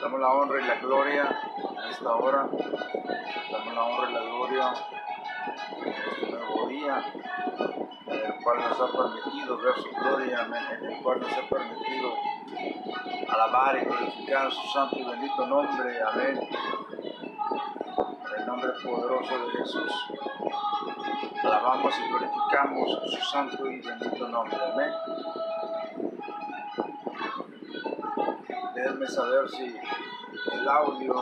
Damos la honra y la gloria en esta hora. Damos la honra y la gloria en este nuevo día, en el cual nos ha permitido ver su gloria. En el cual nos ha permitido alabar y glorificar su santo y bendito nombre, amén. En el nombre poderoso de Jesús alabamos y glorificamos su santo y bendito nombre. Amén. Déjenme saber si el audio,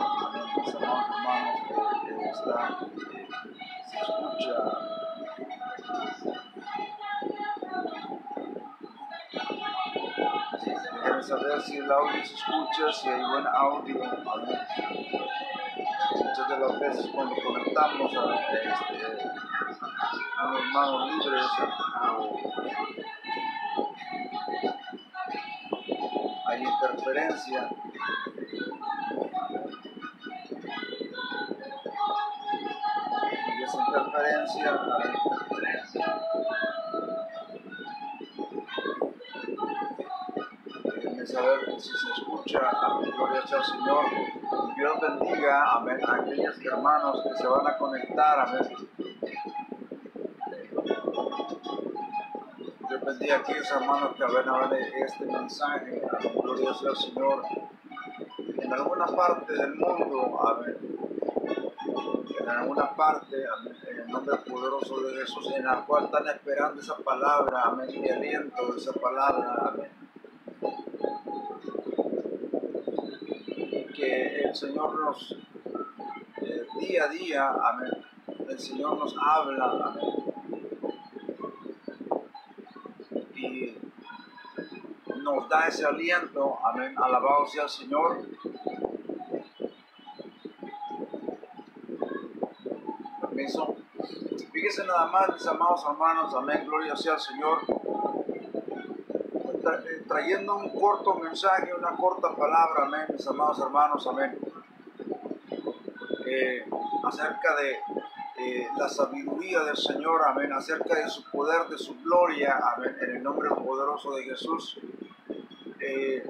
mis amados hermanos, eh, está, eh, se escucha. Déjenme saber si el audio se escucha, si hay buen audio. Muchas de las veces cuando conectamos a este, a los hermanos libres, hay interferencia. Y esa interferencia déjenme saber si se escucha, amén, gloria al Señor. Dios bendiga, amén, a aquellos hermanos que se van a conectar, amén. Dios bendiga a aquellos hermanos que van a ver este mensaje, gloria sea al Señor. En alguna parte del mundo, amén. En alguna parte, en el nombre poderoso de Jesús, en la cual están esperando esa palabra, amén, y aliento de esa palabra, amén. que el Señor nos, eh, día a día, amén, el Señor nos habla, amén, y da ese aliento, amén, alabado sea el Señor. Permiso. Fíjese nada más, mis amados hermanos, amén, gloria sea al Señor. Eh, trayendo un corto mensaje, una corta palabra, amén, mis amados hermanos, amén, Eh, acerca de la sabiduría del Señor, amén, acerca de su poder, de su gloria, amén, en el nombre poderoso de Jesús. Eh,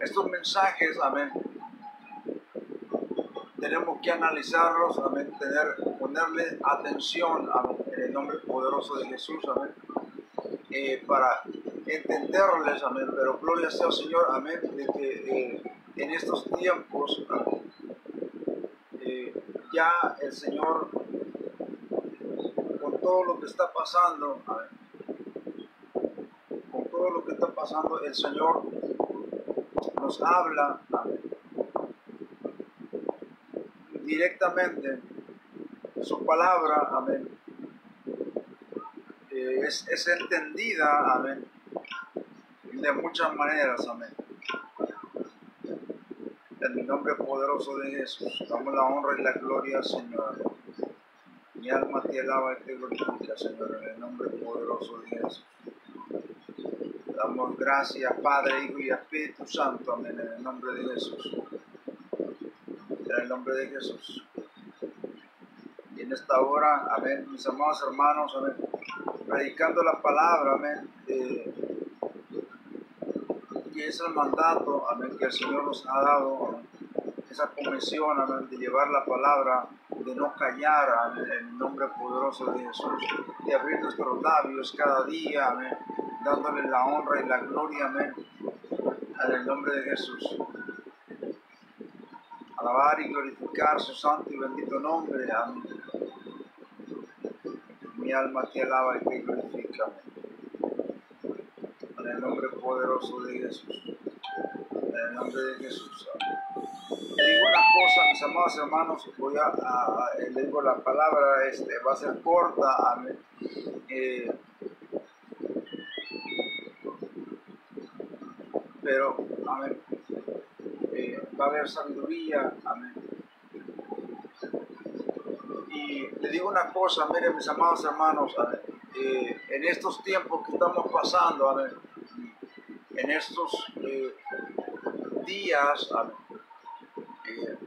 estos mensajes, amén, tenemos que analizarlos, amén, tener, ponerle atención, en el nombre poderoso de Jesús, amén, eh, para entenderles, amén, pero gloria sea al Señor, amén, de que eh, en estos tiempos amén, ya el Señor, con todo lo que está pasando, amén, todo lo que está pasando, el Señor nos habla, directamente, su palabra, amén, eh, es, entendida, amén, de muchas maneras, amén. En el nombre poderoso de Jesús, damos la honra y la gloria Señor. Mi alma te alaba y te glorifica, Señor, en el nombre poderoso de Jesús. Damos gracias, Padre, Hijo y Espíritu Santo, amén, en el nombre de Jesús. En el nombre de Jesús. Y en esta hora, amén, mis amados hermanos, amén, predicando la palabra, amén, eh, y es el mandato, amén, que el Señor nos ha dado, esa comisión, amén, de llevar la palabra, de no callar, amén, en el nombre poderoso de Jesús, de abrir nuestros labios cada día, amén, dándole la honra y la gloria, amén, en el nombre de Jesús. Alabar y glorificar su santo y bendito nombre, amén. Mi alma te alaba y te glorifica. En el nombre poderoso de Jesús. En el nombre de Jesús. amén. Digo una cosa, mis amados hermanos, voy a, a- la palabra, este, va a ser corta, amén. Eh, pero, amén, eh, va a haber sabiduría, amén. Y le digo una cosa, miren mis amados hermanos, amén, eh, en estos tiempos que estamos pasando, amén, en estos eh, días, amén, eh,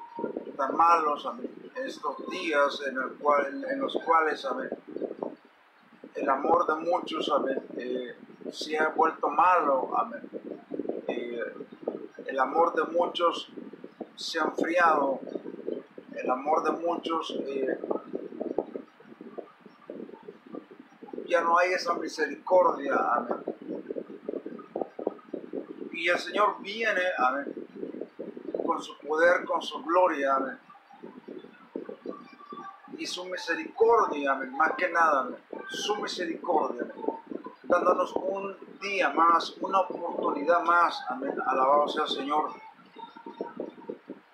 tan malos, amén, en estos días en, en los cuales, amén, el amor de muchos, amén, eh, se ha vuelto malo, amén. El amor de muchos se ha enfriado, el amor de muchos eh, ya no hay esa misericordia. Y el Señor viene, amén, con su poder, con su gloria. Y su misericordia, más que nada, su misericordia, dándonos un día más, una oportunidad más, amén, alabado sea el Señor,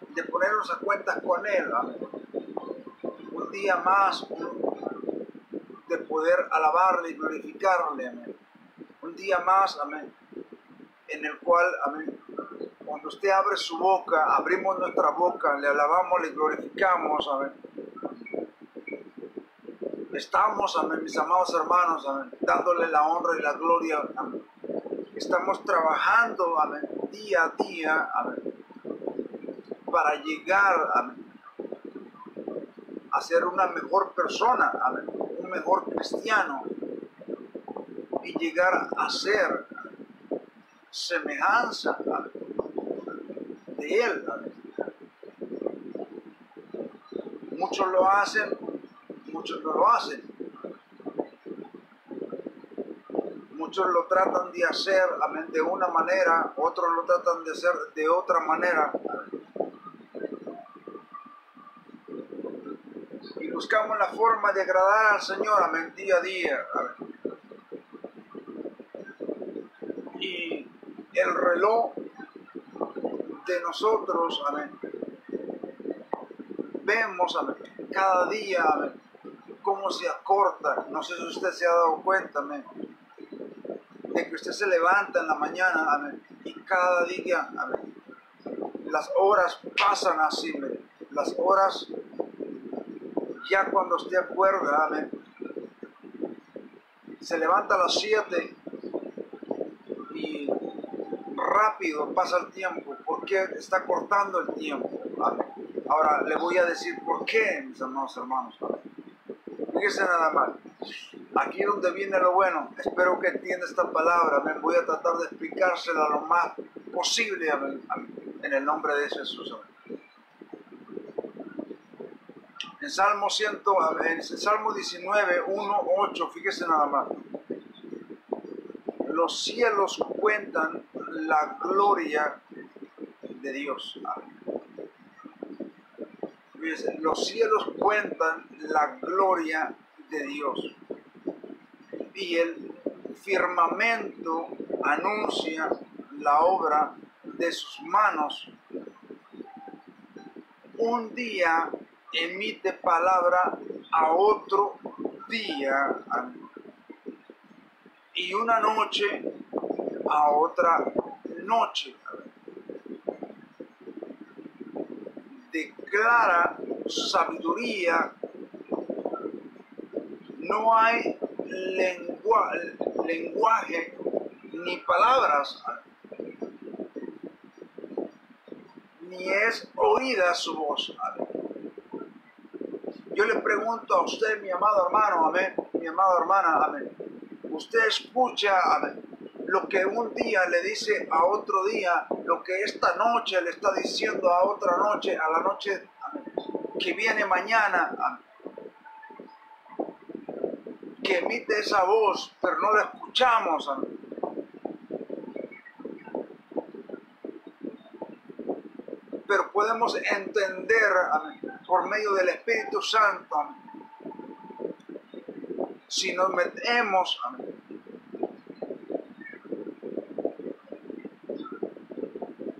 de ponernos a cuentas con Él, amén. Un día más de poder alabarle y glorificarle, amén. Un día más, amén, en el cual, amén, cuando usted abre su boca, abrimos nuestra boca, le alabamos, le glorificamos, amén. Estamos, amén, mis amados hermanos, amén, dándole la honra y la gloria, amén. Estamos trabajando, día a día, para llegar, a ser una mejor persona, un mejor cristiano y llegar a ser semejanza de Él. Muchos lo hacen, muchos no lo hacen. Muchos lo tratan de hacer de una manera, otros lo tratan de hacer de otra manera. Y buscamos la forma de agradar al Señor, amén, día a día. Y el reloj de nosotros, amén. Vemos, cada día, cómo se acorta. No sé si usted se ha dado cuenta, amén, de que usted se levanta en la mañana, amén, y cada día, amén, las horas pasan así, amén. Las horas, ya cuando usted acuerda, amén, se levanta a las 7 y rápido pasa el tiempo, porque está cortando el tiempo. Amén. Ahora le voy a decir por qué, mis hermanos hermanos. Fíjese nada más. Aquí donde viene lo bueno, espero que entienda esta palabra. Me voy a tratar de explicársela lo más posible en el nombre de Jesús. En Salmo 100, en Salmo 19, 1, 8, fíjese nada más. Los cielos cuentan la gloria de Dios. Los cielos cuentan la gloria de Dios. Y el firmamento anuncia la obra de sus manos. Un día emite palabra a otro día y una noche a otra noche. Declara sabiduría. No hay lenguaje ni palabras, ni es oída su voz. Yo le pregunto a usted, mi amado hermano, amén, mi amada hermana, amén. Usted escucha, lo que un día le dice a otro día, lo que esta noche le está diciendo a otra noche, a la noche que viene mañana, emite esa voz, pero no la escuchamos. Pero podemos entender por medio del Espíritu Santo, si nos metemos,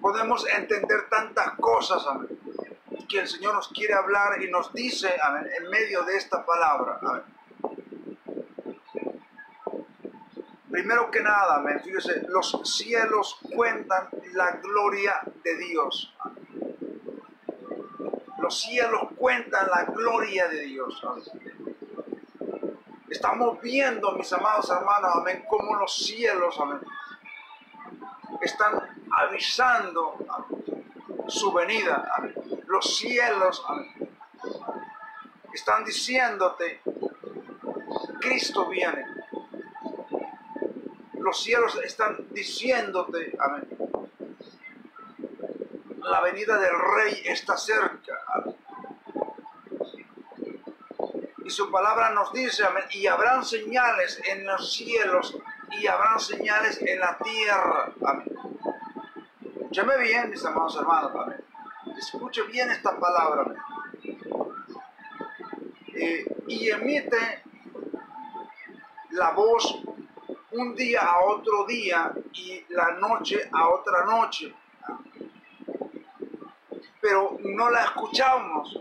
podemos entender tantas cosas, que el Señor nos quiere hablar y nos dice, en medio de esta palabra, amén. Primero que nada, amén, fíjese, los cielos cuentan la gloria de Dios. Los cielos cuentan la gloria de Dios. Estamos viendo, mis amados hermanos, amén, cómo los cielos, amén, están avisando su venida. Los cielos están diciéndote, Cristo viene. Los cielos están diciéndote, amén. La venida del rey está cerca. Amén. Y su palabra nos dice, amén, y habrán señales en los cielos y habrán señales en la tierra. Amén. Escúcheme bien, mis amados hermanos. Amén. Escuche bien esta palabra. Eh, y emite la voz un día a otro día y la noche a otra noche. Pero no la escuchamos.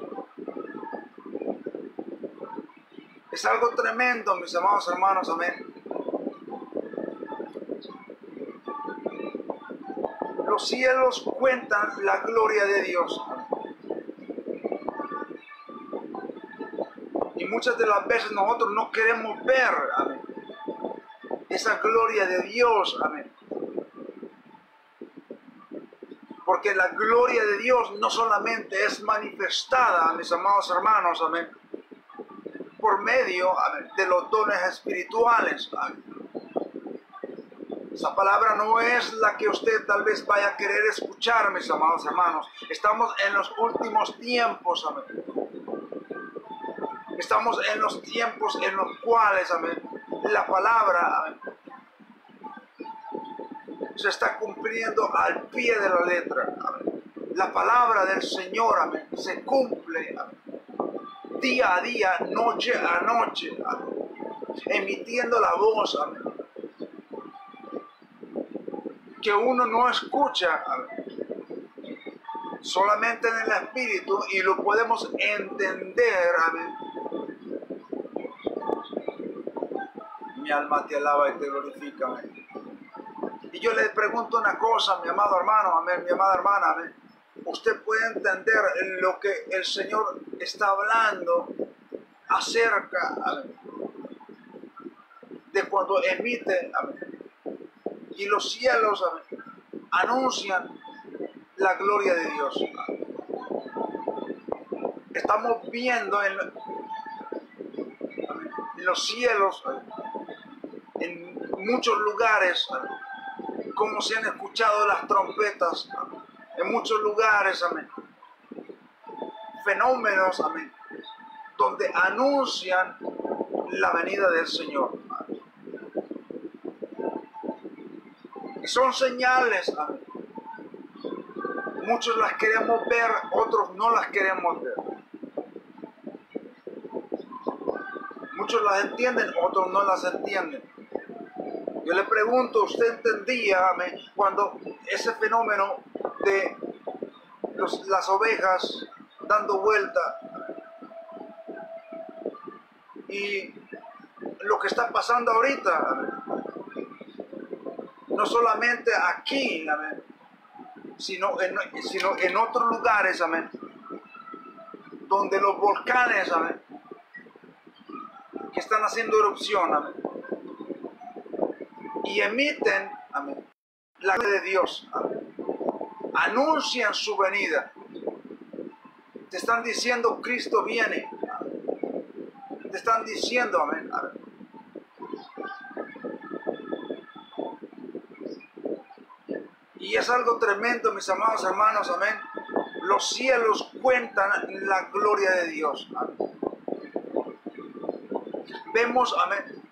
Es algo tremendo, mis amados hermanos, amén. Los cielos cuentan la gloria de Dios. Y muchas de las veces nosotros no queremos ver, amén, esa gloria de Dios, amén. Porque la gloria de Dios no solamente es manifestada, mis amados hermanos, amén, por medio de los dones espirituales. Esa palabra no es la que usted tal vez vaya a querer escuchar, mis amados hermanos. Estamos en los últimos tiempos, amén. Estamos en los tiempos en los cuales, amén, la palabra se está cumpliendo al pie de la letra. La palabra del Señor, amén, se cumple día a día, noche a noche, emitiendo la voz, que uno no escucha solamente en el espíritu y lo podemos entender, amén. Mi alma te alaba y te glorifica. Y yo le pregunto una cosa, mi amado hermano, amén, mi amada hermana, amén usted puede entender lo que el Señor está hablando acerca de cuando emite y los cielos anuncian la gloria de Dios. Estamos viendo en, los cielos, en muchos lugares, cómo se han escuchado las trompetas en muchos lugares, amén. Fenómenos, amén, donde anuncian la venida del Señor. Son señales, amén. Muchos las queremos ver, otros no las queremos ver. Muchos las entienden, otros no las entienden. Yo le pregunto, ¿usted entendía amén, cuando ese fenómeno de las ovejas dando vuelta y lo que está pasando ahorita, no solamente aquí, sino en, sino en otros lugares, amén, donde los volcanes, amén, que están haciendo erupción, amén, y emiten, amén, la de Dios, amén anuncian su venida. Te están diciendo Cristo viene. Te están diciendo, amén. Y es algo tremendo, mis amados hermanos, amén. Los cielos cuentan la gloria de Dios. Vemos, amén,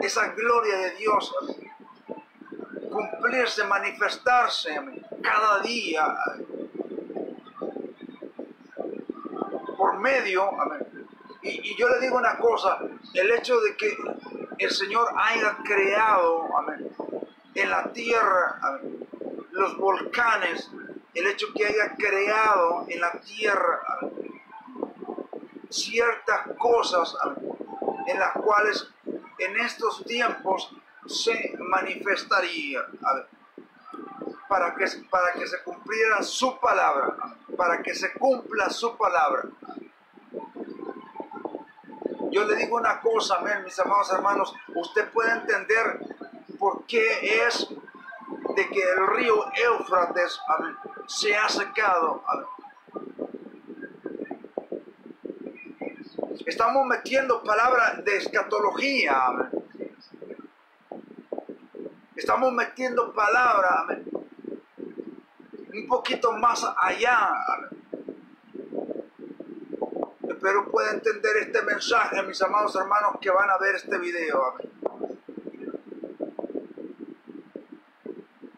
esa gloria de Dios cumplirse, manifestarse, cada día por medio, Y, yo le digo una cosa, el hecho de que el Señor haya creado, en la tierra, los volcanes, el hecho que haya creado en la tierra, ciertas cosas, en las cuales en estos tiempos se manifestaría para que, para que se cumpliera su palabra, para que se cumpla su palabra. Yo le digo una cosa, amén, mis amados hermanos, usted puede entender por qué es de que el río Éufrates se ha secado. Estamos metiendo palabras de escatología. Estamos metiendo palabra, amén, un poquito más allá. Espero pueda entender este mensaje, mis amados hermanos que van a ver este video.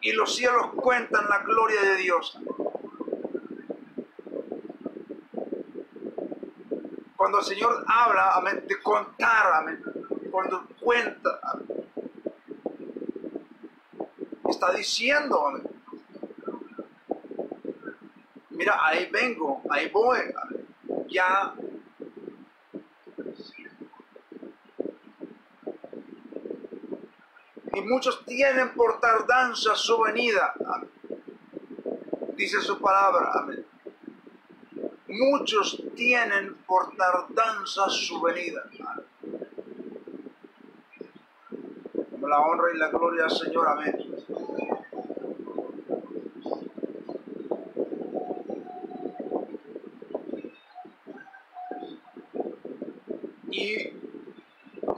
Y los cielos cuentan la gloria de Dios. Cuando el Señor habla, amén, de contar, amén, cuando cuenta, amén, está diciendo. Mira, ahí vengo, ahí voy, ya. Y muchos tienen por tardanza su venida, dice su palabra, amén. Muchos tienen por tardanza su venida. La honra y la gloria al Señor, amén. Y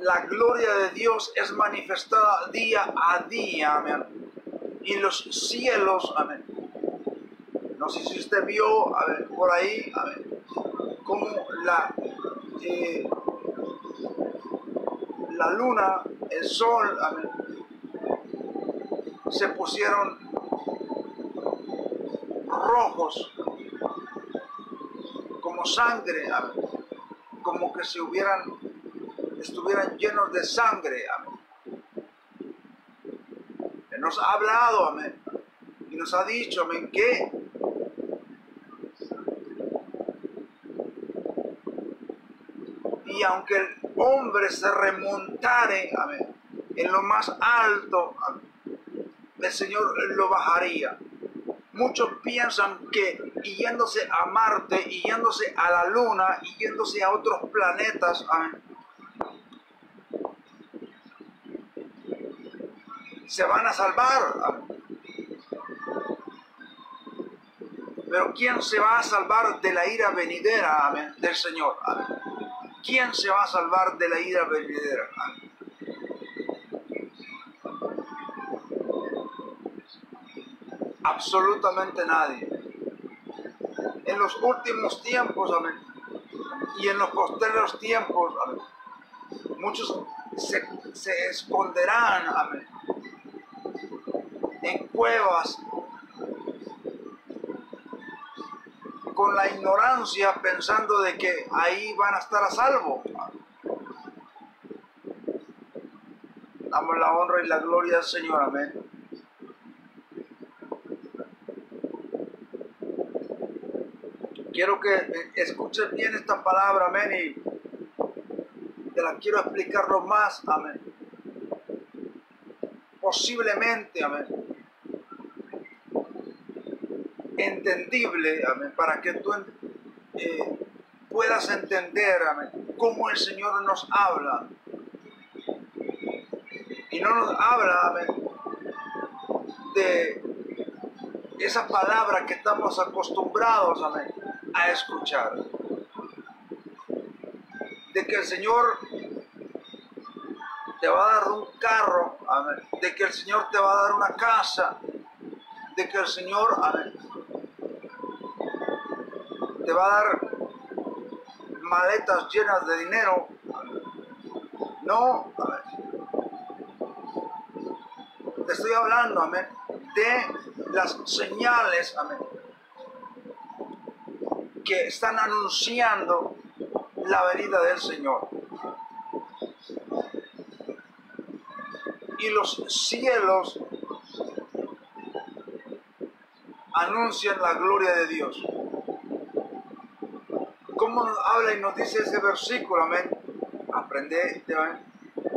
la gloria de Dios es manifestada día a día, amén. Y los cielos, amén. No sé si usted vio, a ver, por ahí, a ver, cómo la, eh, la luna, el sol, amén, se pusieron rojos, como sangre, como que se hubieran, estuvieran llenos de sangre, amén. Él nos ha hablado, amén, y nos ha dicho, amén, que y aunque el hombre se remontare amén, en lo más alto, el Señor lo bajaría. Muchos piensan que yéndose a Marte, yéndose a la Luna, yéndose a otros planetas, amén, se van a salvar. Amén. Pero ¿quién se va a salvar de la ira venidera amén, del Señor? Amén. ¿Quién se va a salvar de la ira venidera? Absolutamente nadie. En los últimos tiempos, amén, y en los posteriores tiempos, amén, muchos se, se esconderán, amén, cuevas, con la ignorancia pensando de que ahí van a estar a salvo. Damos la honra y la gloria al Señor, amén. Quiero que escuchen bien esta palabra, amén, y te la quiero explicarlo más, amén. Posiblemente, amén entendible, amén, para que tú eh, puedas entender, amén, cómo el Señor nos habla. Y no nos habla, amén, de esa palabra que estamos acostumbrados, amén, a escuchar. De que el Señor te va a dar un carro, de que el Señor te va a dar una casa, de que el Señor, amén, te va a dar maletas llenas de dinero. No, te estoy hablando, amén, de las señales, amén, que están anunciando la venida del Señor. Y los cielos anuncian la gloria de Dios nos habla y nos dice ese versículo, amén. Aprende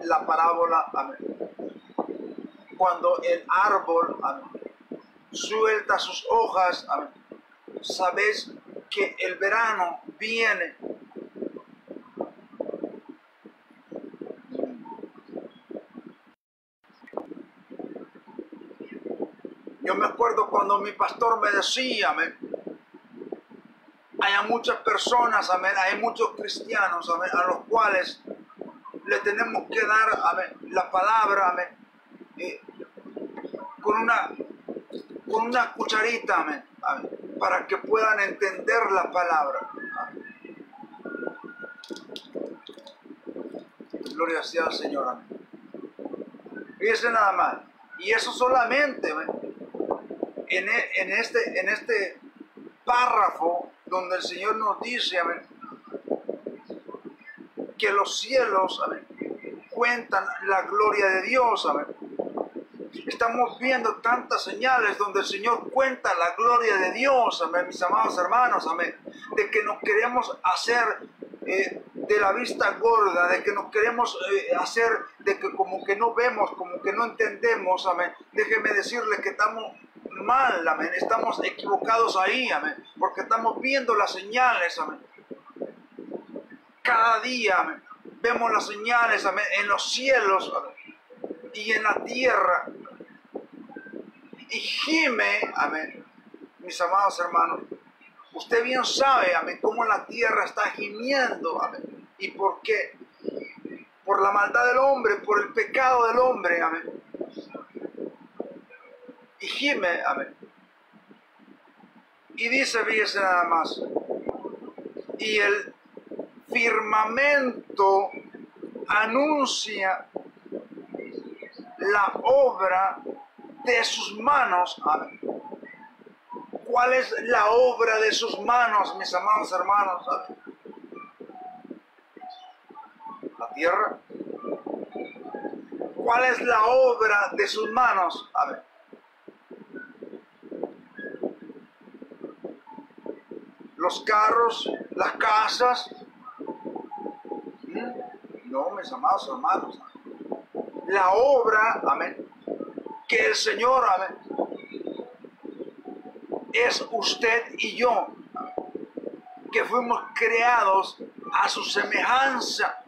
la parábola, amén. Cuando el árbol, suelta sus hojas, amén, sabes que el verano viene. Yo me acuerdo cuando mi pastor me decía, amén, muchas personas, amén, hay muchos cristianos, amén, a los cuales le tenemos que dar, amén, la palabra, amén, con una, con una cucharita, amén, amén, para que puedan entender la palabra. Amén. Gloria sea al Señor, amén. Fíjense nada más. Y eso solamente en, e, en, este, en este párrafo donde el Señor nos dice, amén, que los cielos, cuentan la gloria de Dios, amén. Estamos viendo tantas señales donde el Señor cuenta la gloria de Dios, amén, mis amados hermanos, amén, de que nos queremos hacer eh, de la vista gorda, de que nos queremos eh, hacer, de que como que no vemos, como que no entendemos, amén. Déjeme decirle que estamos mal, amén, estamos equivocados ahí, amén, porque estamos viendo las señales, amén. Cada día, amén, vemos las señales, amén, en los cielos y en la tierra. Y gime, amén, mis amados hermanos, usted bien sabe, amén, cómo la tierra está gimiendo, amén. ¿Y por qué? Por la maldad del hombre, por el pecado del hombre, amén. Y gime, amén. Y dice, fíjese nada más, y el firmamento anuncia la obra de sus manos. Amén. ¿Cuál es la obra de sus manos, mis amados hermanos? Amén. La tierra. ¿Cuál es la obra de sus manos? Amén. Los carros, las casas, no, mis amados hermanos. La obra, amén, que el Señor, amén, es usted y yo, que fuimos creados a su semejanza.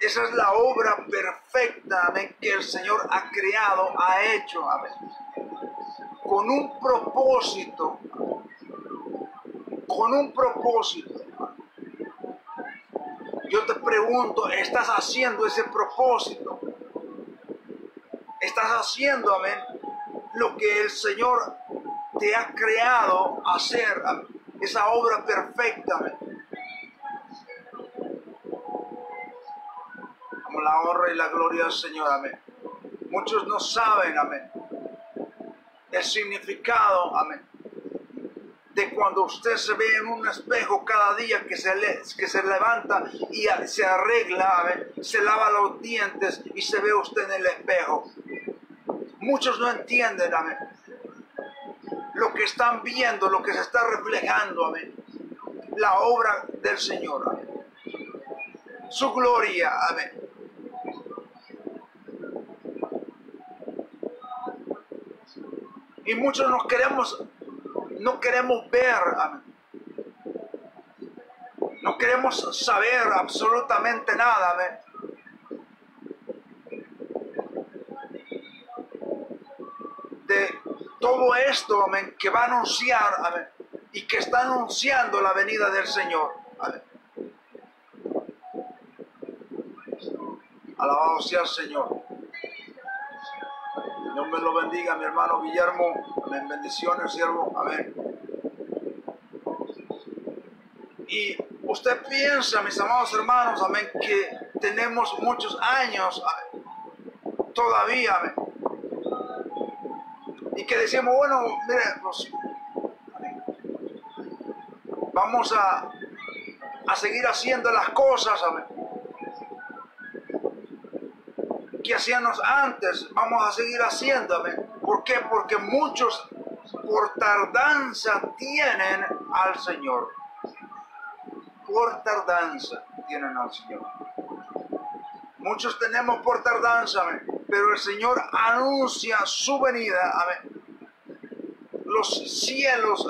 Esa es la obra perfecta, amén, que el Señor ha creado, ha hecho, amén. Con un propósito, con un propósito. Yo te pregunto, ¿estás haciendo ese propósito? ¿Estás haciendo, amén, lo que el Señor te ha creado hacer, esa obra perfecta, amén? Como la honra y la gloria del Señor, amén. Muchos no saben, amén, el significado, amén, de cuando usted se ve en un espejo cada día que se, le, que se levanta y se arregla, se lava los dientes y se ve usted en el espejo. Muchos no entienden, amén. Lo que están viendo, lo que se está reflejando, amén. La obra del Señor. Su gloria, amén. Y muchos nos queremos no queremos ver, no queremos saber absolutamente nada, De todo esto, amén, que va a anunciar, amén, y que está anunciando la venida del Señor, Alabado sea el Señor. Dios me lo bendiga, mi hermano Guillermo. Amén. Bendiciones, siervo. Amén. Y usted piensa, mis amados hermanos, amén, que tenemos muchos años todavía, amén. Y que decimos, bueno, mire, pues, vamos a, a seguir haciendo las cosas, amén que hacíamos antes, vamos a seguir haciéndome. ¿Por qué? Porque muchos por tardanza tienen al Señor. Por tardanza tienen al Señor. Muchos tenemos por tardanza, pero el Señor anuncia su venida. Los cielos,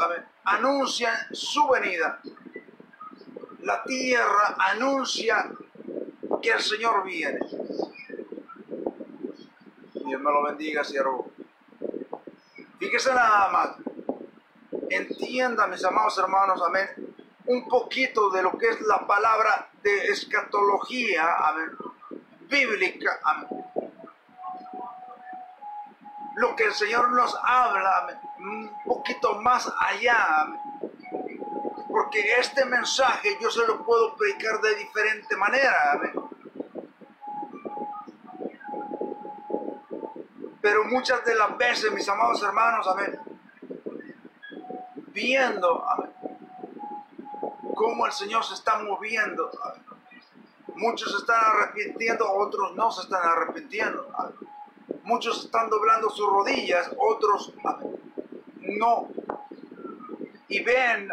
anuncian su venida. La tierra anuncia que el Señor viene. Me lo bendiga, siervo. Fíjese nada más. Entienda, mis amados hermanos, amén, un poquito de lo que es la palabra de escatología, amén, bíblica, amén. lo que el Señor nos habla, un poquito más allá, amén. Porque este mensaje yo se lo puedo predicar de diferente manera, amén. Pero muchas de las veces, mis amados hermanos, amén, viendo, amén, cómo el Señor se está moviendo, amén. Muchos se están arrepintiendo, otros no se están arrepintiendo. Amén. Muchos están doblando sus rodillas, otros no. Y ven,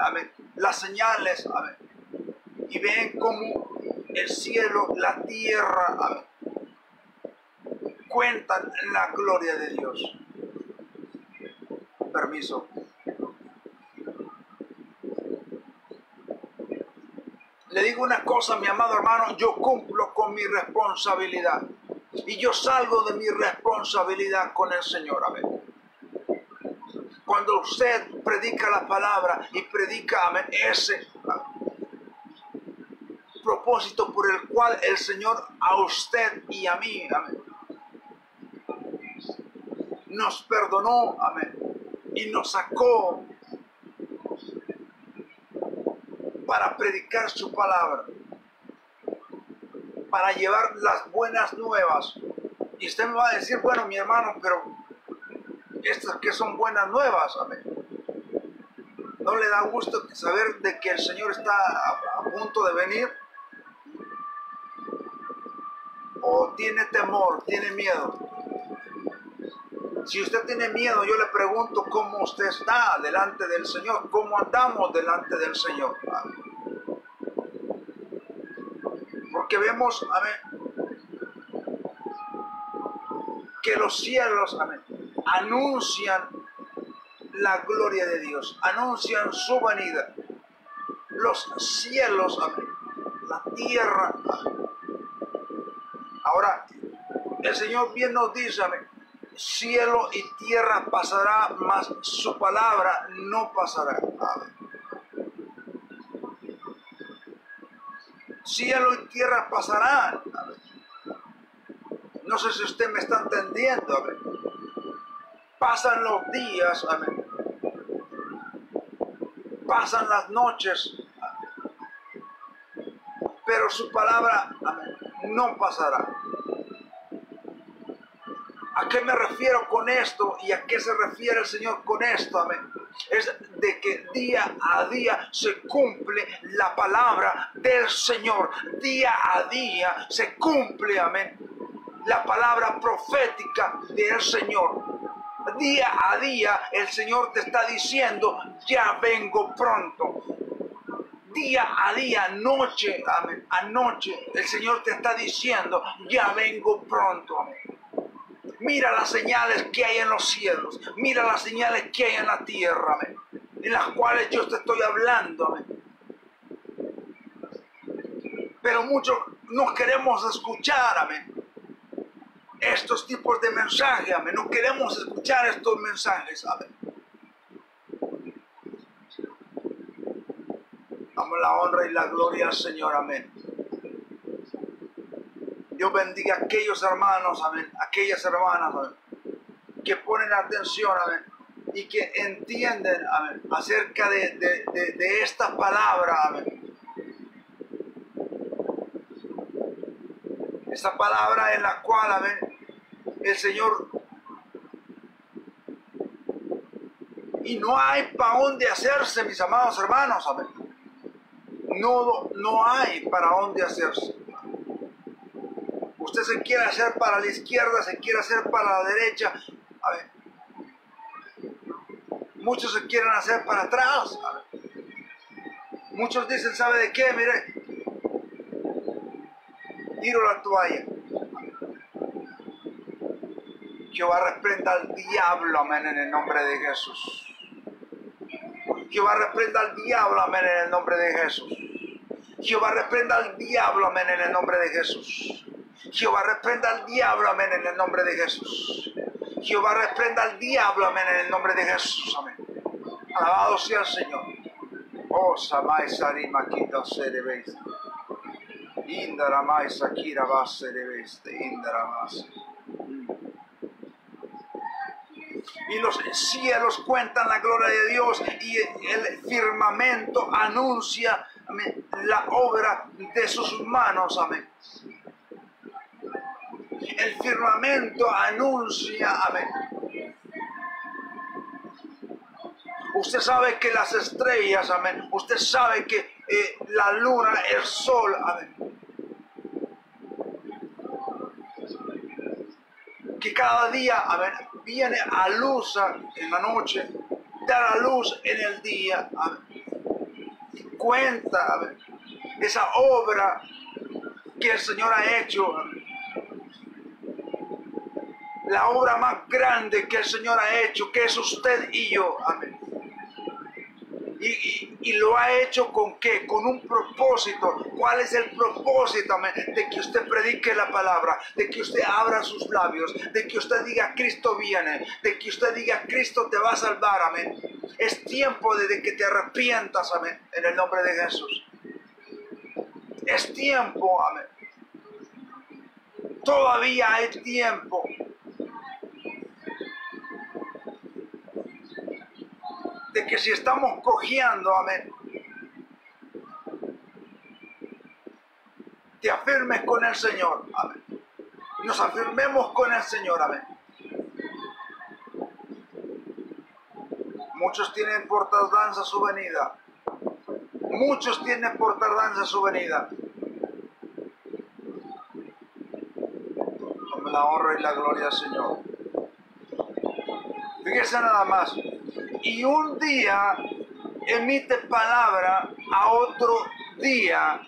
las señales. Y ven cómo el cielo, la tierra, amén, cuentan la gloria de Dios. Permiso. Le digo una cosa, mi amado hermano, yo cumplo con mi responsabilidad. Y yo salgo de mi responsabilidad con el Señor. Amén. Cuando usted predica la palabra y predica, amén, ese propósito por el cual el Señor a usted y a mí, amén, nos perdonó, amén, y nos sacó para predicar su palabra, para llevar las buenas nuevas. Y usted me va a decir, bueno, mi hermano, pero estas que son buenas nuevas, amén. ¿No le da gusto saber de que el Señor está a, a punto de venir? ¿O tiene temor, tiene miedo? Si usted tiene miedo, yo le pregunto cómo usted está delante del Señor, cómo andamos delante del Señor. Porque vemos, amén, que los cielos, amén, anuncian la gloria de Dios, anuncian su venida. Los cielos, amén, la tierra. Amén. Ahora, el Señor bien nos dice, amén, cielo y tierra pasará, mas su palabra no pasará. Cielo y tierra pasarán. No sé si usted me está entendiendo. Pasan los días. Amén. Pasan las noches. Pero su palabra no pasará. ¿A qué me refiero con esto y a qué se refiere el Señor con esto? Amén. Es de que día a día se cumple la palabra del Señor. Día a día se cumple, amén, la palabra profética del Señor. Día a día el Señor te está diciendo, ya vengo pronto. Día a día, noche, amén, anoche, el Señor te está diciendo, ya vengo pronto, amén. Mira las señales que hay en los cielos. Mira las señales que hay en la tierra, amén. En las cuales yo te estoy hablando, amén. Pero muchos no queremos escuchar, amén. Estos tipos de mensajes, amén. No queremos escuchar estos mensajes, amén. Damos la honra y la gloria al Señor, amén. Dios bendiga a aquellos hermanos, amén, aquellas hermanas, amén, que ponen atención, amén, y que entienden, amén, acerca de, de esta palabra, amén. Esta palabra en la cual, amén, el Señor y no hay para dónde hacerse, mis amados hermanos, amén. No, no hay para dónde hacerse. Usted se quiere hacer para la izquierda, se quiere hacer para la derecha. A ver. Muchos se quieren hacer para atrás. Muchos dicen, ¿sabe de qué? Mire, tiro la toalla. Jehová reprenda al diablo, amén, en el nombre de Jesús. Jehová reprenda al diablo, amén, en el nombre de Jesús. Jehová reprenda al diablo, amén, en el nombre de Jesús. Jehová reprenda al diablo, amén, en el nombre de Jesús. Jehová reprenda al diablo, amén, en el nombre de Jesús, amén. Alabado sea el Señor. Oh, Samai Sarima Kita Serebes. Indara Mai Sakira Vas Serebes. Indara Mas. Y los cielos cuentan la gloria de Dios y el firmamento anuncia la obra de sus manos. Amén. El firmamento anuncia, amén. Usted sabe que las estrellas, amén. Usted sabe que eh, la luna, el sol, amén. Que cada día, amén, viene a luz en la noche, da la luz en el día, amén. Cuenta, amén, esa obra que el Señor ha hecho, la obra más grande que el Señor ha hecho, que es usted y yo. Amén. Y, lo ha hecho con qué? Con un propósito. ¿Cuál es el propósito, amén? De que usted predique la palabra, de que usted abra sus labios, de que usted diga Cristo viene, de que usted diga Cristo te va a salvar, amén. Es tiempo de que te arrepientas, amén, en el nombre de Jesús. Es tiempo, amén. Todavía hay tiempo que si estamos cojeando, amén, te afirmes con el Señor, amén. Nos afirmemos con el Señor, amén. Muchos tienen por tardanza su venida. Muchos tienen por tardanza su venida. la honra y la gloria Señor. Fíjese nada más y un día emite palabra a otro día.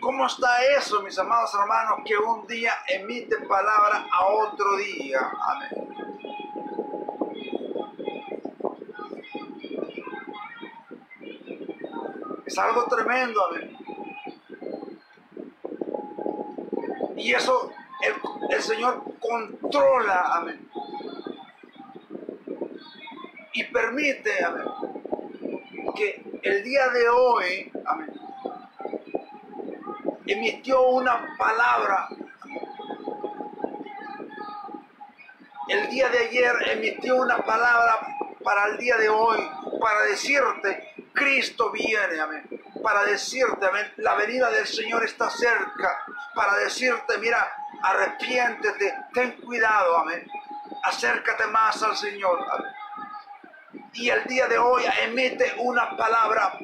¿Cómo está eso, mis amados hermanos, que un día emite palabra a otro día? Amén. Es algo tremendo, amén. Y eso el, el Señor controla, amén y permite, que el día de hoy, emitió una palabra. El día de ayer emitió una palabra para el día de hoy, para decirte, Cristo viene, amén. Para decirte, amén, la venida del Señor está cerca. Para decirte, mira, arrepiéntete, ten cuidado, amén. Acércate más al Señor, amén y el día de hoy emite una palabra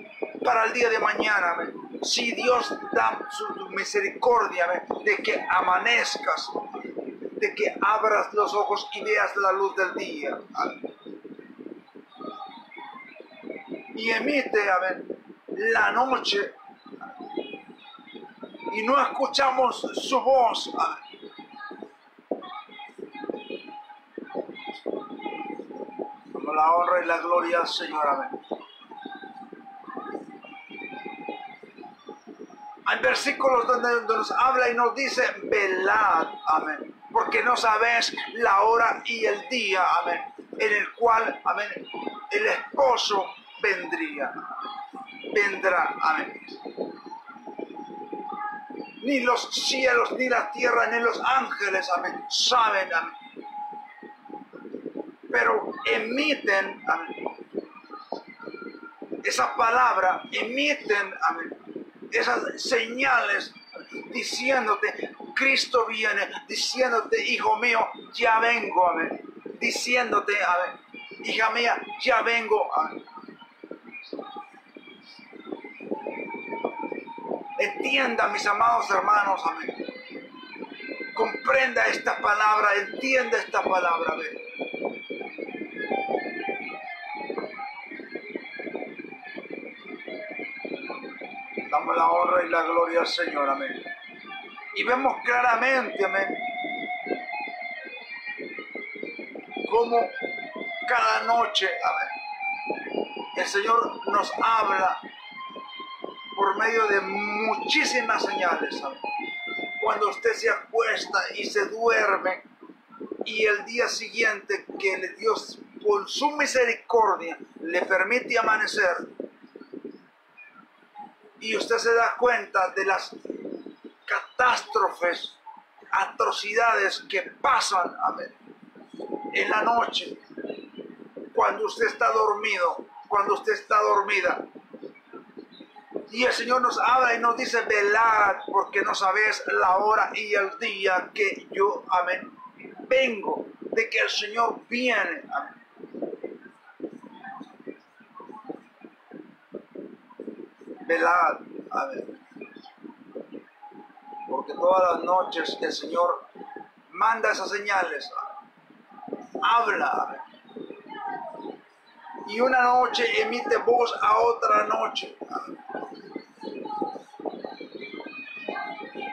para el día de mañana. Si Dios da su misericordia de que amanezcas, de que abras los ojos y veas la luz del día. Y emite la noche y no escuchamos su voz. La gloria al Señor. Amén. Hay versículos donde, nos habla y nos dice, velad, amén, porque no sabes la hora y el día, amén, en el cual, amén, el esposo vendría, vendrá, amén. Ni los cielos, ni la tierra, ni los ángeles, amén, saben, amén pero emiten esa palabra, emiten esas señales diciéndote, Cristo viene, diciéndote, hijo mío, ya vengo, amén. Diciéndote, hija mía, ya vengo, Entienda, mis amados hermanos, amén. Comprenda esta palabra, entienda esta palabra, amén. La honra y la gloria al Señor, amén. Y vemos claramente, amén, como cada noche, amén, el Señor nos habla por medio de muchísimas señales, amén. Cuando usted se acuesta y se duerme y el día siguiente que Dios por su misericordia le permite amanecer, y usted se da cuenta de las catástrofes atrocidades que pasan, amén, en la noche, cuando usted está dormido, cuando usted está dormida. Y el Señor nos habla y nos dice, velad, porque no sabes la hora y el día que yo, amén, vengo, de que el Señor viene. Velad, amén. Porque todas las noches el Señor manda esas señales, habla, amén y una noche emite voz a otra noche.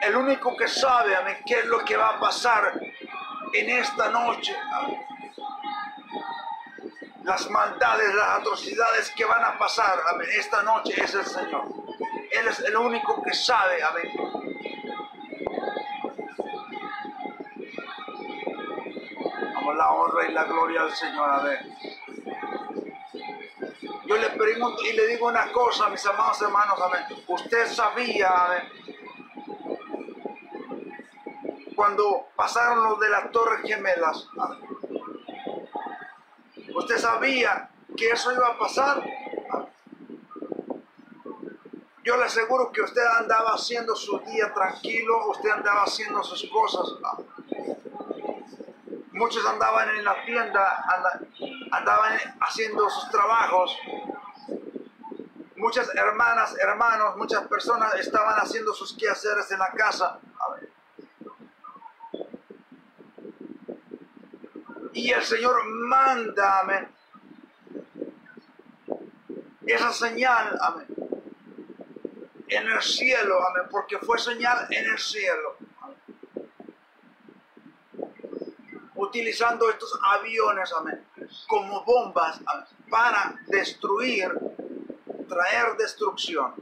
El único que sabe, amén, qué es lo que va a pasar en esta noche. Las maldades, las atrocidades que van a pasar, amén, esta noche es el Señor. Él es el único que sabe, amén. Damos la honra y la gloria al Señor, amén. Yo le pregunto y le digo una cosa, mis amados hermanos, amén. Usted sabía, amén, cuando pasaron los de las Torres Gemelas, amén. Usted sabía que eso iba a pasar. Yo le aseguro que usted andaba haciendo su día tranquilo, usted andaba haciendo sus cosas. Muchos andaban en la tienda, andaban haciendo sus trabajos. Muchas hermanas, hermanos, muchas personas estaban haciendo sus quehaceres en la casa. Y el Señor manda, amén, esa señal, amén, en el cielo, amén, porque fue señal en el cielo. utilizando estos aviones, amén, como bombas para destruir, traer destrucción.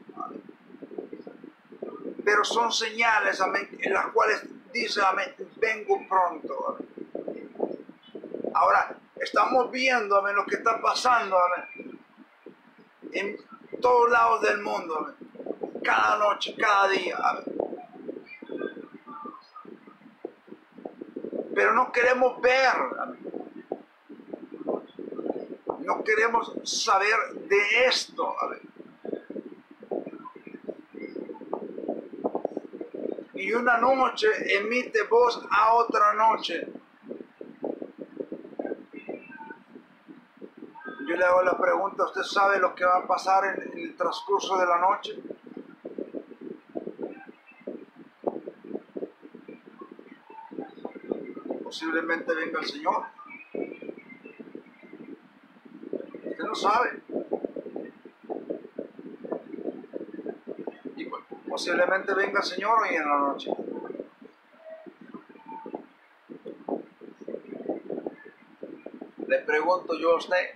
Pero son señales, amén, en las cuales dice, amén, vengo pronto. Ahora, estamos viendo, lo que está pasando, amén, en todos lados del mundo, cada noche, cada día, pero no queremos ver, no queremos saber de esto. Y una noche emite voz a otra noche. Yo le hago la pregunta, ¿usted sabe lo que va a pasar en el transcurso de la noche? posiblemente venga el Señor. Usted no sabe. Y pues, posiblemente venga el Señor hoy en la noche. Le pregunto yo a usted,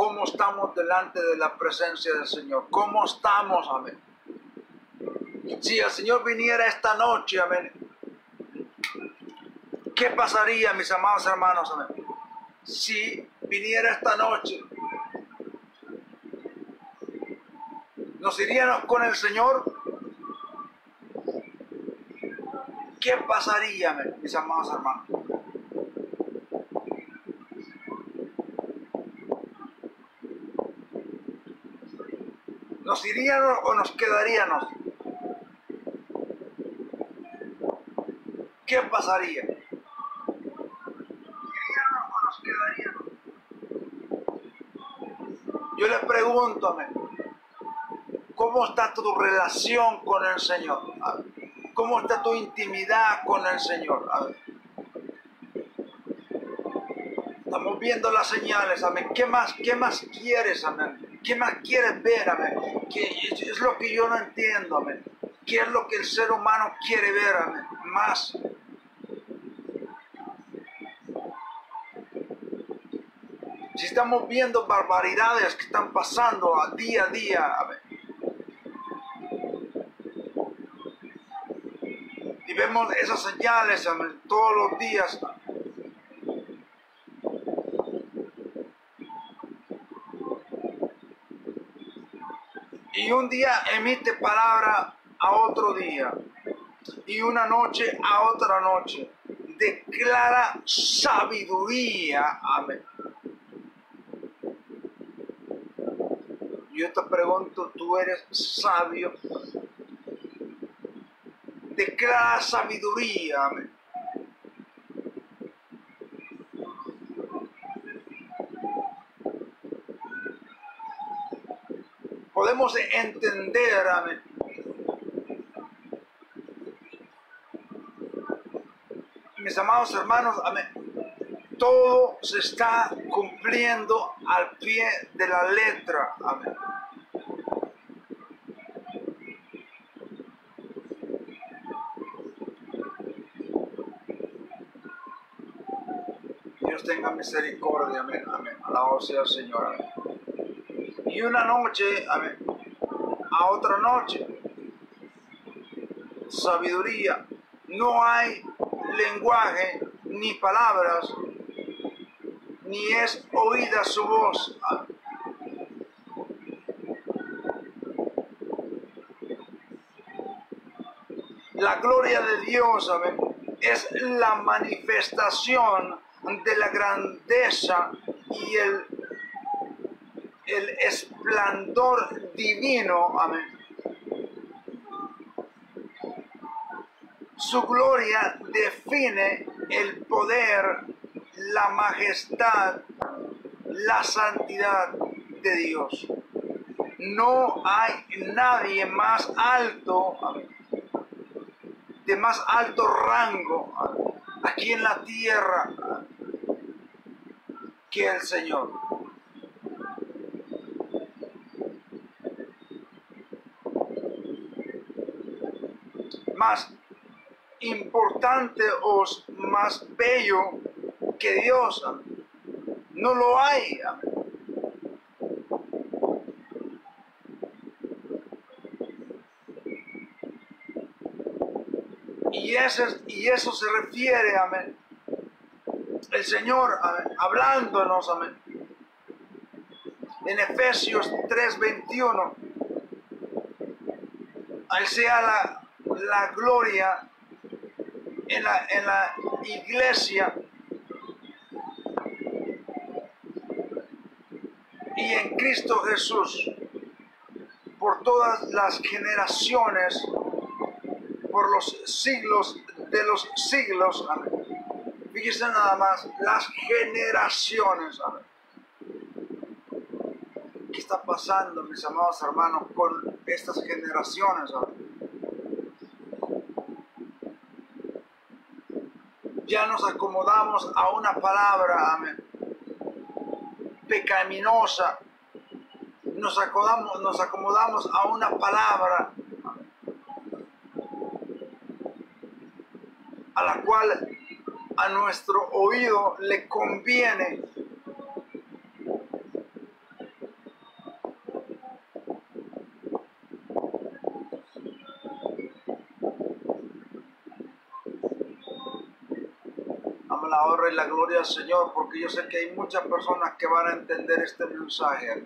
¿cómo estamos delante de la presencia del Señor? ¿Cómo estamos? Amén. Si el Señor viniera esta noche, amén, ¿Qué pasaría, mis amados hermanos, si viniera esta noche? ¿Nos iríamos con el Señor? ¿Qué pasaría, mis amados hermanos? ¿Nos iríamos o nos quedaríamos? ¿Qué pasaría? Yo le pregunto, ¿cómo está tu relación con el Señor? ¿Cómo está tu intimidad con el Señor? Estamos viendo las señales, amén. ¿Qué más, qué más quieres, amén? ¿Qué más quieres ver, amén? ¿Qué es lo que yo no entiendo, amén? ¿Qué es lo que el ser humano quiere ver, amén? Más si estamos viendo barbaridades que están pasando a día a día, y vemos esas señales todos los días, y un día emite palabra a otro día. Y una noche a otra noche declara sabiduría. Amén. Yo te pregunto, ¿tú eres sabio? Declara sabiduría. Amén. Podemos entender, amén. Mis amados hermanos, amén. Todo se está cumpliendo al pie de la letra, amén. Dios tenga misericordia, amén, amén. Alabado sea el Señor, amén una noche a otra noche. Sabiduría. No hay lenguaje ni palabras, ni es oída su voz. La gloria de Dios es la manifestación de la grandeza y el el esplendor divino. Amén. Su gloria define el poder, la majestad, la santidad de Dios. No hay nadie más alto, de más alto rango aquí en la tierra que el Señor. Más importante o más bello que Dios. No lo hay. Y, ese, y eso se refiere, amén. El Señor, hablándonos, amén. En Efesios 3:21, al sea la la gloria en la, en la iglesia y en Cristo Jesús por todas las generaciones, por los siglos de los siglos. Fíjense nada más, las generaciones. Amén. ¿Qué está pasando, mis amados hermanos, con estas generaciones? Ya nos acomodamos a una palabra, amén, pecaminosa. Nos acomodamos, nos acomodamos a una palabra a la cual a nuestro oído le conviene la gloria al Señor, porque yo sé que hay muchas personas que van a entender este mensaje.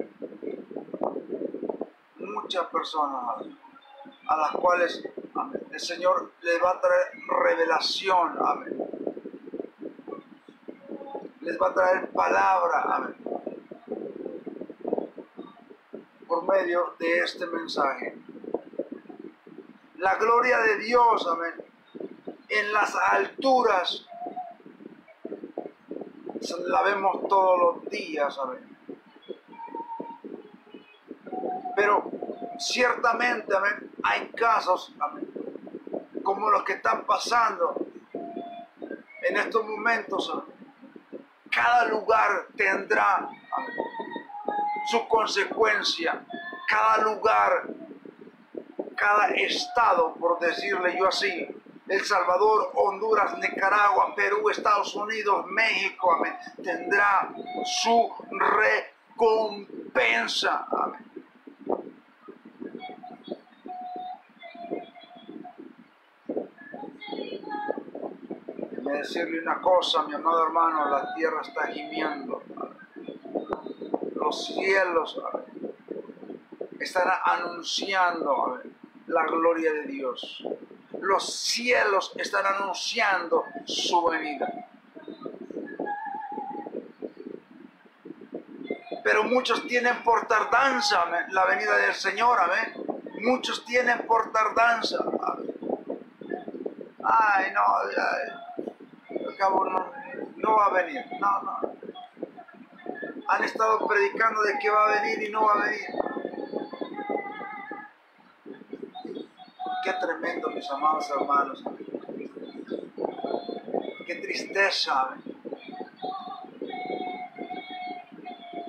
Muchas personas a las cuales el Señor les va a traer revelación. Les va a traer palabra. Por medio de este mensaje. La gloria de Dios, amén. En las alturas la vemos todos los días, amén. Pero ciertamente, amén, hay casos, amén, como los que están pasando en estos momentos, Cada lugar tendrá su consecuencia, cada lugar, cada estado, por decirle yo así, el Salvador, Honduras, Nicaragua, Perú, Estados Unidos, México, amén, tendrá su recompensa. Amén. Decirle una cosa, mi amado hermano, la tierra está gimiendo. Los cielos amén, están anunciando la gloria de Dios los cielos están anunciando su venida. Pero muchos tienen por tardanza la venida del Señor, amén. Muchos tienen por tardanza. Ay, no, ay, cabo no, no va a venir. No, no. Han estado predicando de que va a venir y no va a venir. Mis amados hermanos. Qué tristeza. amén.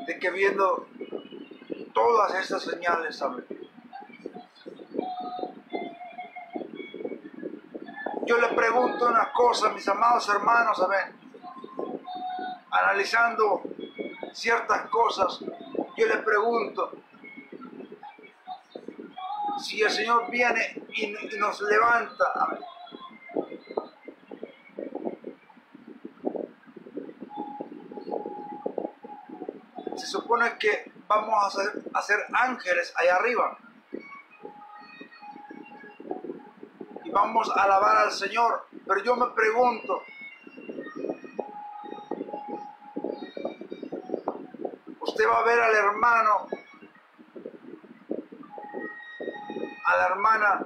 De que viendo todas estas señales, amén. Yo le pregunto una cosa, mis amados hermanos, amén. Analizando ciertas cosas, yo le pregunto si el Señor viene y, nos levanta. Se supone que vamos a ser, a ser ángeles allá arriba. Y vamos a alabar al Señor. Pero yo me pregunto, usted va a ver al hermano, a la hermana,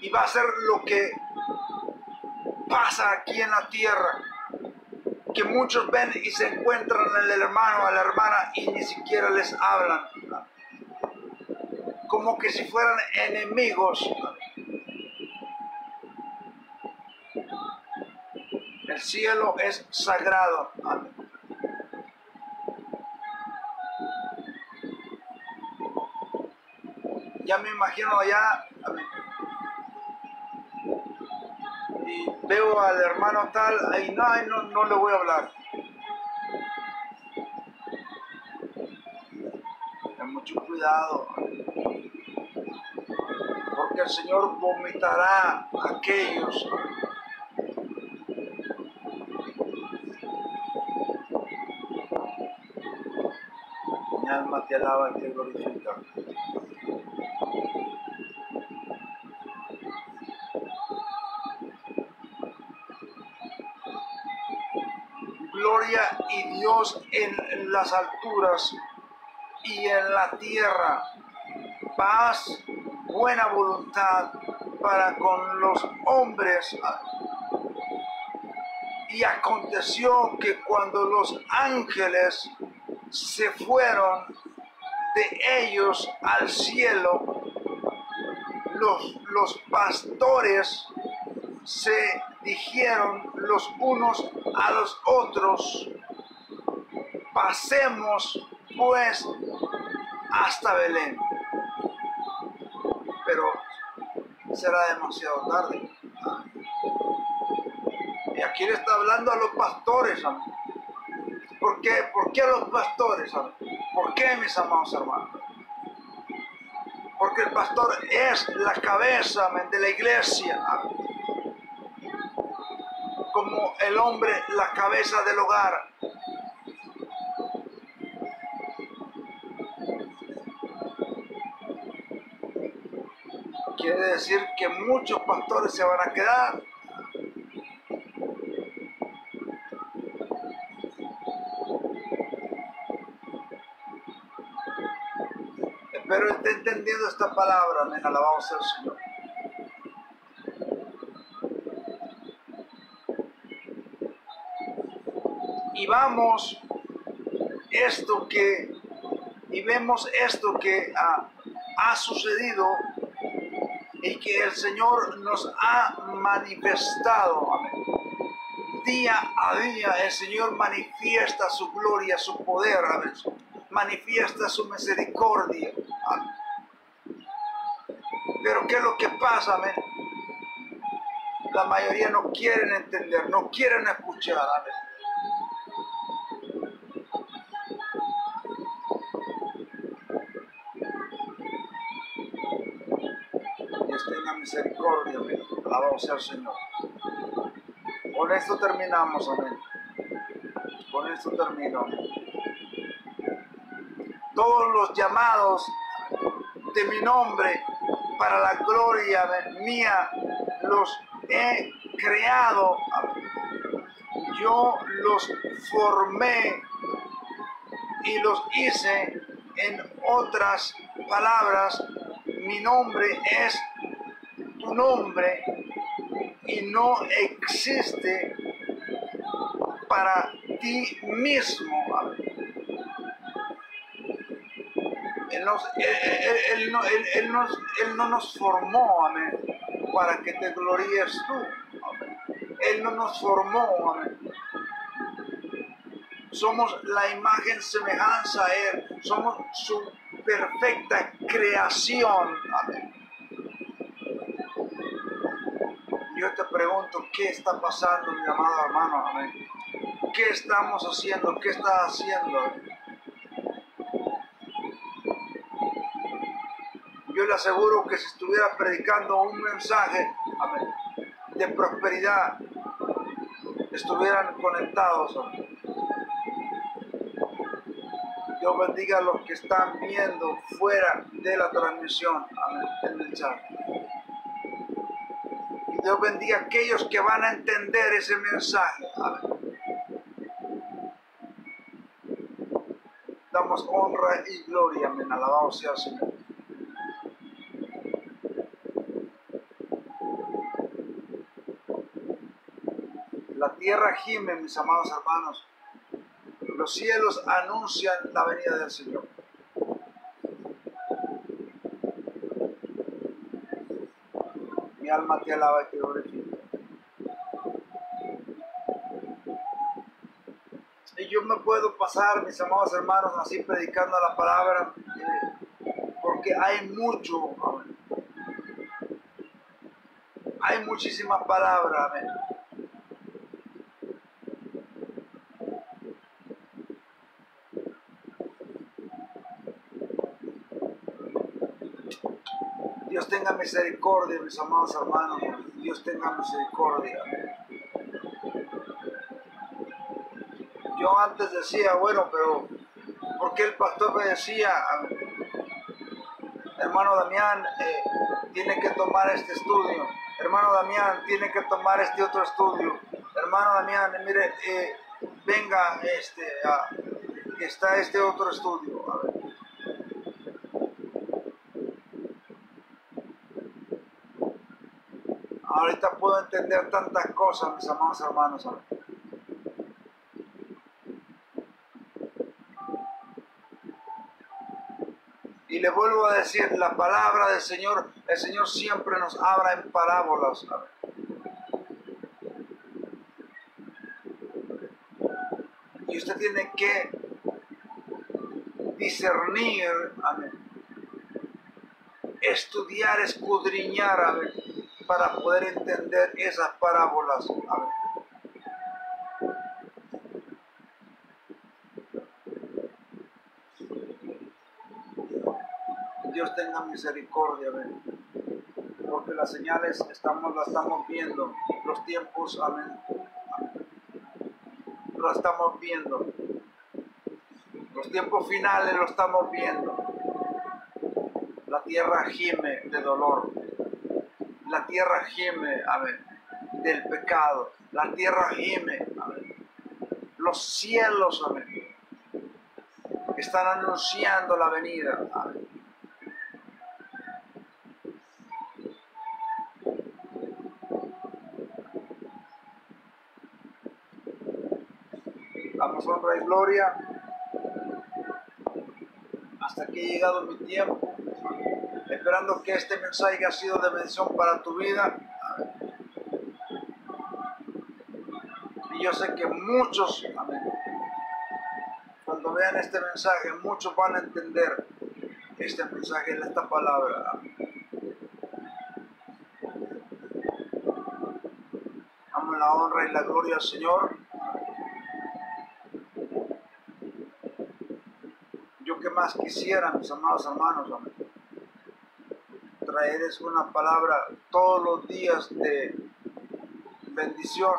y va a hacer lo que pasa aquí en la tierra, que muchos ven y se encuentran en el hermano, a la hermana, y ni siquiera les hablan, como que si fueran enemigos. El cielo es sagrado. Amén. Ya me imagino allá. Y veo al hermano tal, ahí no, no, no le voy a hablar. Ten mucho cuidado. Porque el Señor vomitará a aquellos Mi alma te alaba y te glorifica. Gloria y Dios en las alturas y en la tierra. Paz, buena voluntad para con los hombres. Y aconteció que cuando los ángeles se fueron de ellos al cielo, los, los pastores se dijeron los unos a los otros, pasemos pues hasta Belén. Pero será demasiado tarde. Y aquí le está hablando a los pastores. ¿Por qué? ¿Por qué a los pastores? ¿Por qué, mis amados hermanos? Porque el pastor es la cabeza de la iglesia. Como el hombre, la cabeza del hogar. Quiere decir que muchos pastores se van a quedar. Espero esté entendiendo esta palabra, amén. Alabamos al Señor. Y vamos esto que, y vemos esto que ah, ha sucedido y que el Señor nos ha manifestado. Amén. Día a día el Señor manifiesta su gloria, su poder, amén. manifiesta su misericordia. Pero ¿qué es lo que pasa? Amén? La mayoría no quieren entender, no quieren escuchar. Amén. Dios tenga misericordia, amén. Alabado sea el Señor. Con esto terminamos, amén. Con esto termino. amén. Todos los llamados de mi nombre para la gloria mía los he creado. Yo los formé y los hice en otras palabras. Mi nombre es tu nombre y no existe para ti mismo. Él, no, nos formó, amén, para que te gloríes tú. Él no nos formó, amén. Somos la imagen semejanza a Él. Somos su perfecta creación. Amén. Yo te pregunto, ¿qué está pasando, mi amado hermano? Amén. ¿Qué estamos haciendo? ¿Qué está haciendo? Yo le aseguro que si estuviera predicando un mensaje de prosperidad, estuvieran conectados. Dios bendiga a los que están viendo fuera de la transmisión, amén, el mensaje. Y Dios bendiga a aquellos que van a entender ese mensaje. Damos honra y gloria, amén. Alabado sea el Señor. La tierra gime, mis amados hermanos. Los cielos anuncian la venida del Señor. Mi alma te alaba y te glorifica. Y yo me puedo pasar, mis amados hermanos, así predicando la palabra, porque hay mucho, Hay muchísima palabra, amén. Dios tenga misericordia, mis amados hermanos. Dios tenga misericordia. Yo antes decía, bueno, pero ¿por qué el pastor me decía, hermano Damián, eh, tiene que tomar este estudio? Hermano Damián, tiene que tomar este otro estudio. Hermano Damián, mire, eh, venga, este, está este otro estudio. Ahorita puedo entender tantas cosas, mis amados hermanos. Y le vuelvo a decir, la palabra del Señor, el Señor siempre nos habla en parábolas. Y usted tiene que discernir, amén. estudiar, escudriñar, amén para poder entender esas parábolas. Dios tenga misericordia, amén. Porque las señales estamos, las estamos viendo, los tiempos, amén. Lo estamos viendo. Los tiempos finales lo estamos viendo. La tierra gime de dolor tierra gime, amén, del pecado, la tierra gime, amén. Los cielos, amén, están anunciando la venida, amén. Damos honra y gloria hasta que ha llegado mi tiempo esperando que este mensaje haya sido de bendición para tu vida. Y yo sé que muchos, cuando vean este mensaje, muchos van a entender este mensaje, esta palabra. Amo la honra y la gloria al Señor. Yo que más quisiera, mis amados hermanos, amén traeres una palabra todos los días de bendición.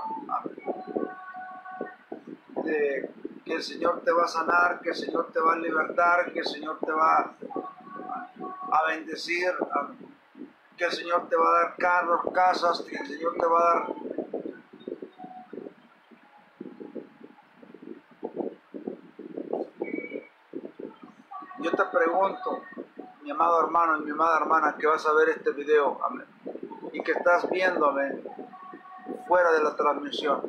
De que el Señor te va a sanar, que el Señor te va a libertar, que el Señor te va a bendecir. que el Señor te va a dar carros, casas, que el Señor te va a dar Yo te pregunto, amado hermano y mi amada hermana que vas a ver este video, y que estás viéndome fuera de la transmisión,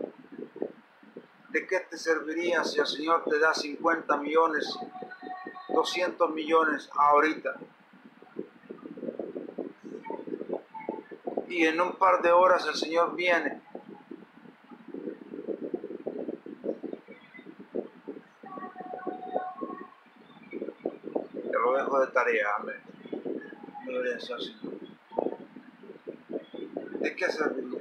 ¿de qué te serviría si el Señor te da 50 millones, 200 millones ahorita? Y en un par de horas el Señor viene lo dejo de tarea, amén. Señor. ¿De qué serviría?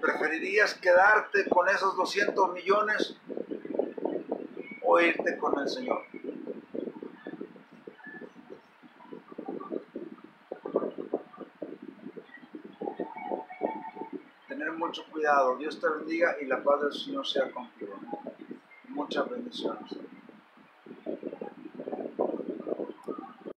¿Preferirías quedarte con esos 200 millones o irte con el Señor? Tener mucho cuidado. Dios te bendiga y la paz del Señor sea contigo. Muchas bendiciones.